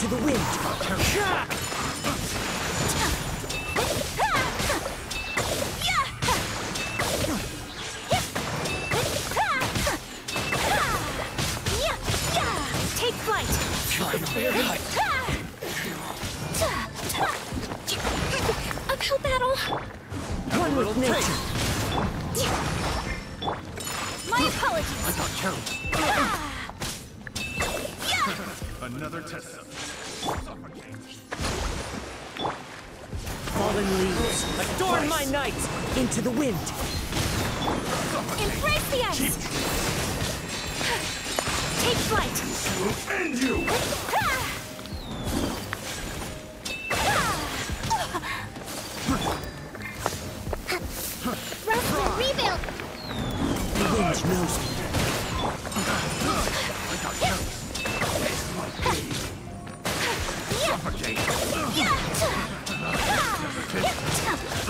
Into the wind. Take flight! Uphill battle! One with nature. My apologies! I got carried. Another test. Fallen leaves. Adorn my night. Into the wind. Embrace the ice! Take flight! End you!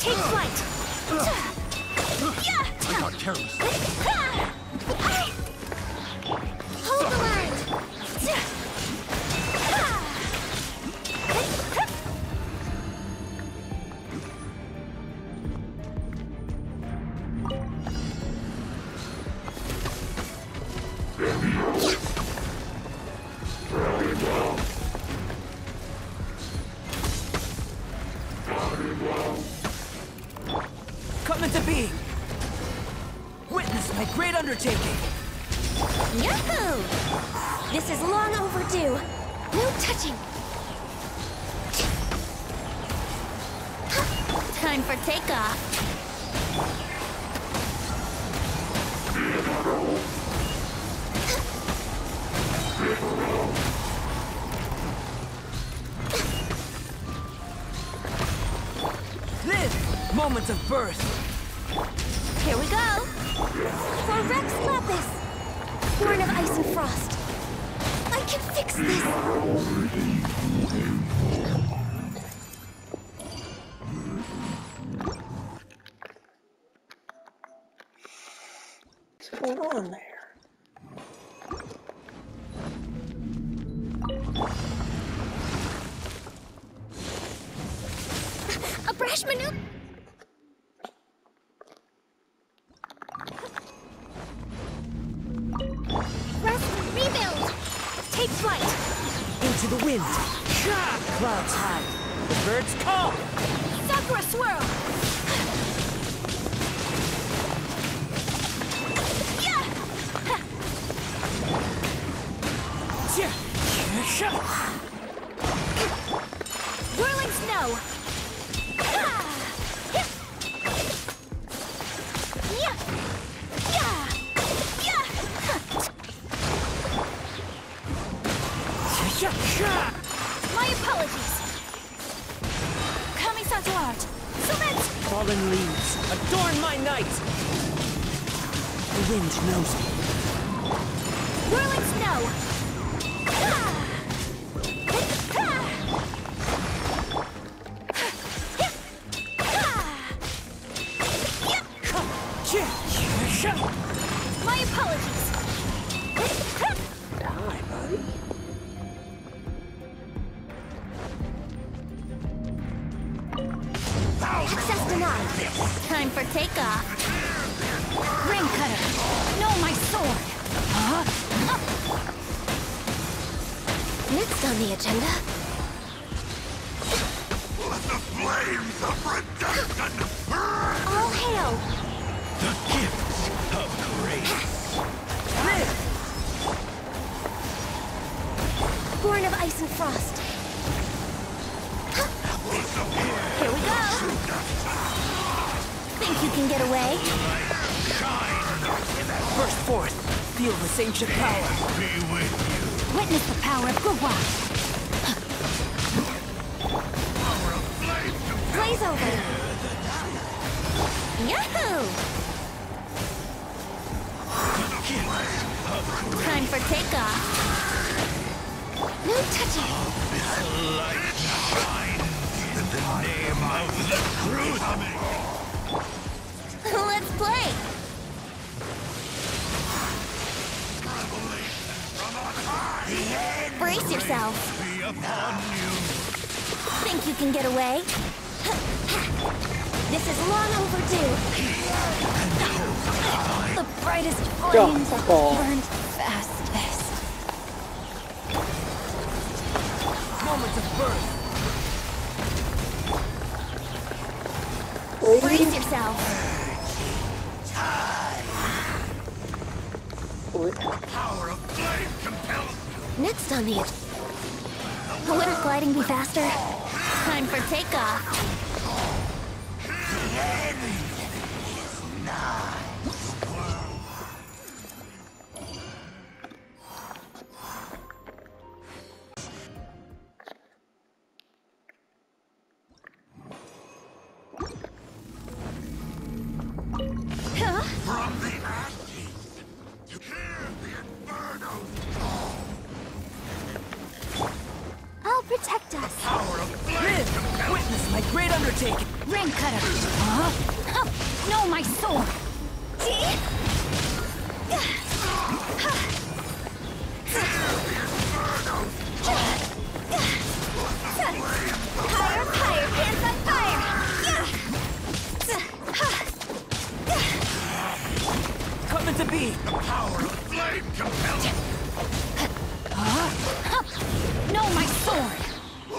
Take flight! I got carried. Hold the line! Come My great undertaking. Yahoo! This is long overdue. No touching. Time for takeoff. Live! Moments of birth. Here we go. For Rex Lapis, born of ice and frost. I can fix this. What's going on there? A brash maneuver. Wind. Clouds high. The birds call. Sakura swirl. Whirling snow. Yeah. Submit. Fallen leaves. Adorn my night. The wind knows me. Whirling snow. My apologies. Time for takeoff. Ring cutter. No, my sword. Huh? Next on the agenda. The flames of redemption! All hail. The gifts of grace! Born of ice and frost. Can get away? Burst forth. feel this ancient power. Be with you. Witness the power of Guoba. Power of flame compels Blaze over. Yahoo! Time for takeoff. No touching. light shine in the name of the truth. Let's play. Brace yourself. Be upon you. Think you can get away? This is long overdue. The brightest flames burned fastest. Moment of birth. Brace yourself. Power of compels Next on the... Wouldn't gliding be faster? Time for takeoff. Huh? Undertaking. Ring cutter. Huh? Huh. No, my sword. Higher. Power of flame compels No, my sword.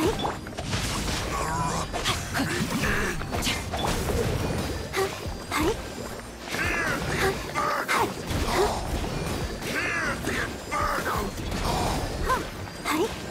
hi. Hi.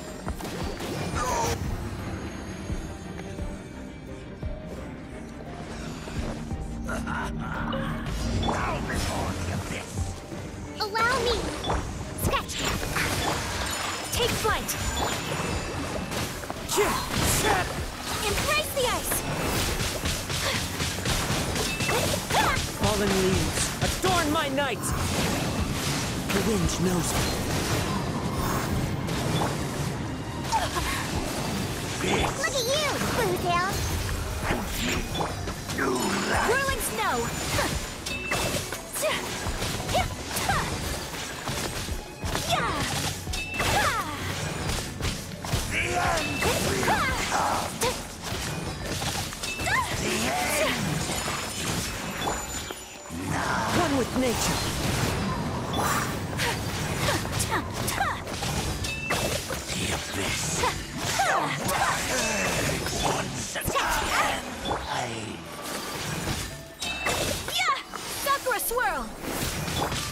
Embrace the ice! Fallen leaves. Adorn my night. The wind knows me. Look at you, Bootail! Whirling snow! with nature. The abyss. Once again. I... Sakura Swirl!